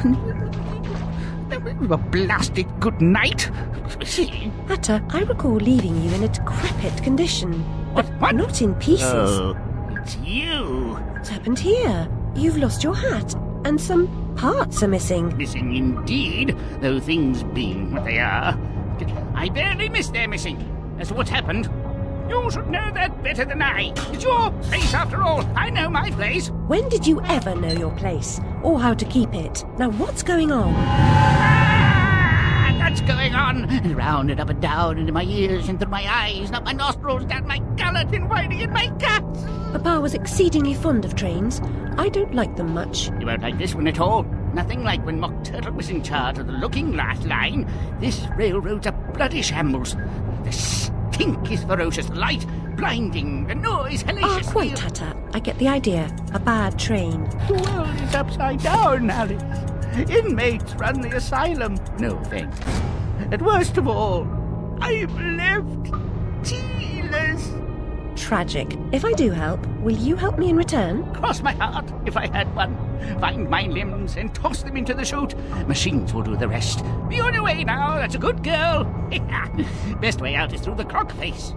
A blasted good night. Hatter, I recall leaving you in a decrepit condition. What? What? Not in pieces. Oh, it's you. What's happened here? You've lost your hat, and some parts are missing. Missing indeed, though things being what they are. I barely missed their missing. As to what's happened, you should know that better than I. It's your place after all. I know my place. When did you ever know your place, or how to keep it? Now, what's going on? Ah, that's going on. And round and up and down, into my ears, and through my eyes, and up my nostrils, down my gullet, and whining in my guts. Papa was exceedingly fond of trains. I don't like them much. You won't like this one at all. Nothing like when Mock Turtle was in charge of the looking glass line. This railroad's a bloody shambles. The stink is ferocious, light blinding, the noise hellacious. Ah, hellacious. quite, Hatter. I get the idea. A bad train. The world is upside down, Alice. Inmates run the asylum. No thanks. And worst of all, I'm left tealess. Tragic. If I do help, will you help me in return? Cross my heart if I had one. Find my limbs and toss them into the chute. Machines will do the rest. Be on your way now. That's a good girl. Best way out is through the clock face.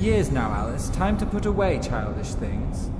Years now, Alice. Time to put away childish things.